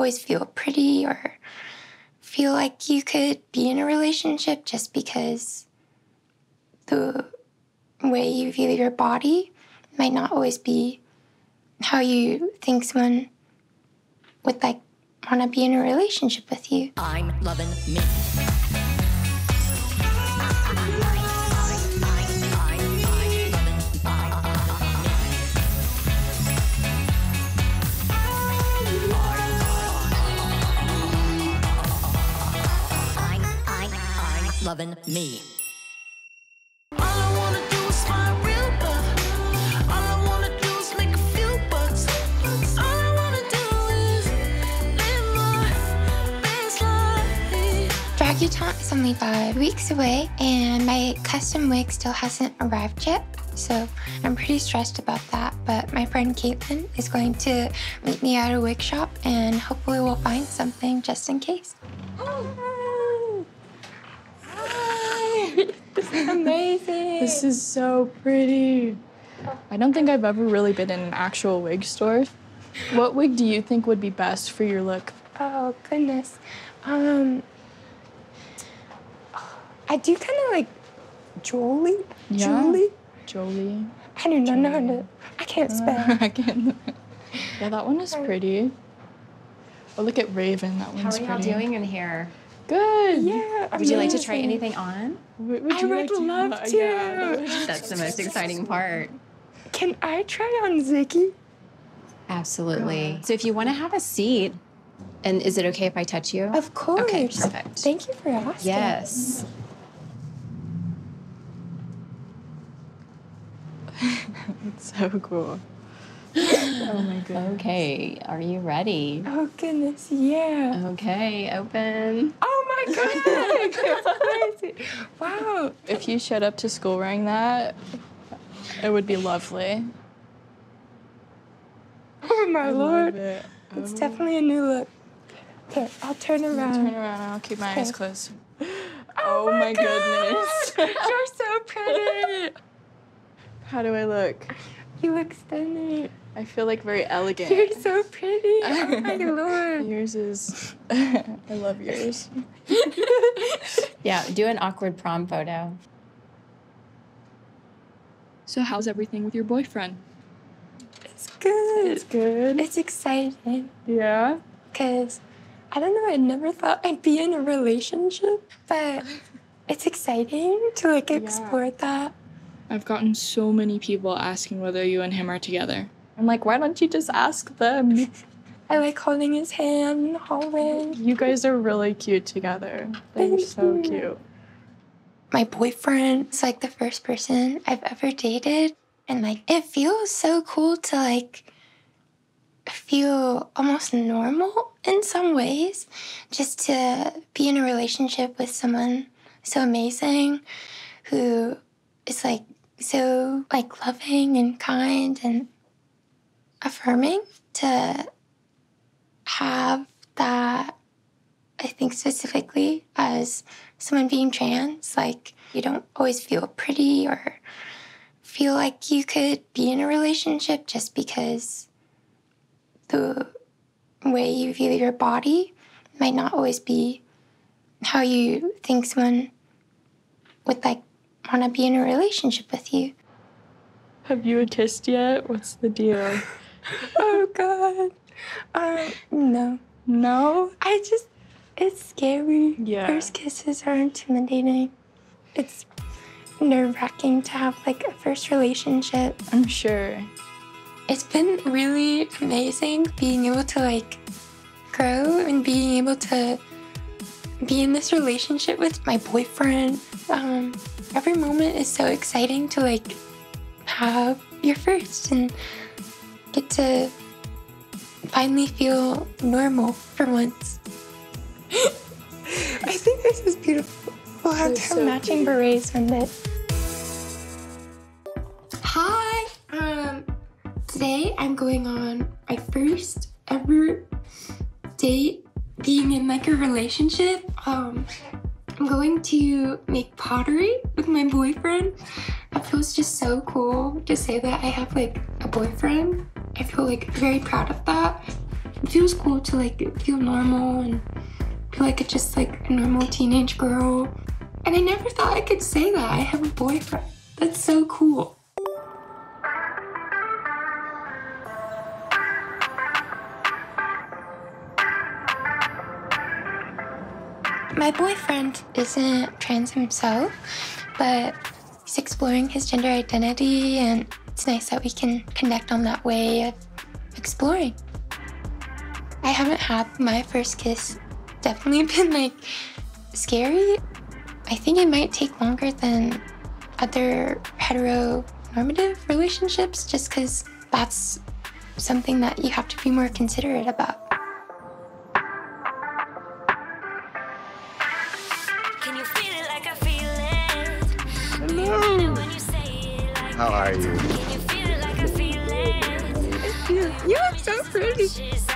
always feel pretty or feel like you could be in a relationship just because the way you view your body might not always be how you think someone would like want to be in a relationship with you. I'm loving me. Loving me. Dragutante is only five weeks away, and my custom wig still hasn't arrived yet. So I'm pretty stressed about that. But my friend Caitlin is going to meet me at a wig shop, and hopefully we'll find something just in case. Oh, hi. This is amazing. This is so pretty. I don't think I've ever really been in an actual wig store. What wig do you think would be best for your look? Oh goodness. Um I do kind of like Jolie. Yeah. Julie. Jolie. I do not know how to. I can't spell. I can't. Yeah, that one is pretty. Oh, look at Raven. That one's pretty. How one's are y'all pretty. doing in here? Good. yeah. Would you like to try amazing. anything on? Would, would I you would like love to. Yeah, that That's the most exciting part. Can I try on Zicky? Absolutely. So if you want to have a seat, and is it okay if I touch you? Of course. Okay, perfect. Thank you for asking. Yes. It's so cool. oh my goodness. Okay, are you ready? Oh goodness, yeah. Okay, open. Oh my god. That's crazy. Wow. If you showed up to school wearing that, it would be lovely. Oh my I lord. it. It's Oh. definitely a new look. Okay, I'll turn around. Turn around I'll keep my eyes closed. Oh, Oh my goodness. You're so pretty. How do I look? You look stunning. I feel like very elegant. You're so pretty. Oh my lord. Yours is. I love yours. Yeah, do an awkward prom photo. So, how's everything with your boyfriend? It's good. It's good. It's exciting Yeah. because I don't know. I never thought I'd be in a relationship, but it's exciting to like explore that. I've gotten so many people asking whether you and him are together. I'm like, why don't you just ask them? I like holding his hand in the hallway. You guys are really cute together. They're Thank so you. cute. My boyfriend is like the first person I've ever dated, and like it feels so cool to like feel almost normal in some ways just to be in a relationship with someone so amazing who is like so like loving and kind and affirming to have that i think specifically as someone being trans like you don't always feel pretty or feel like you could be in a relationship just because the way you view your body might not always be how you think someone would like want to be in a relationship with you. Have you kissed yet? What's the deal? Oh God. Um, no. no? I just, it's scary. Yeah. First kisses are intimidating. It's nerve wracking to have like a first relationship. I'm sure. It's been really amazing being able to like grow and being able to be in this relationship with my boyfriend. Um, every moment is so exciting to like have your first and get to finally feel normal for once. I think this is beautiful. We'll have They're to have so matching berets one this. Hi. Um, today I'm going on my first ever date being in like a relationship. Um, I'm going to make pottery with my boyfriend. It feels just so cool to say that I have like a boyfriend. I feel like very proud of that. it feels cool to like feel normal and feel like it's just like a normal teenage girl. And I never thought I could say that. I have a boyfriend. That's so cool. My boyfriend isn't trans himself, but he's exploring his gender identity, and it's nice that we can connect on that way of exploring. I haven't had my first kiss definitely been like scary. I think it might take longer than other heteronormative relationships just because that's something that you have to be more considerate about. How are you? Can you feel it like I feel it? You are so pretty. She's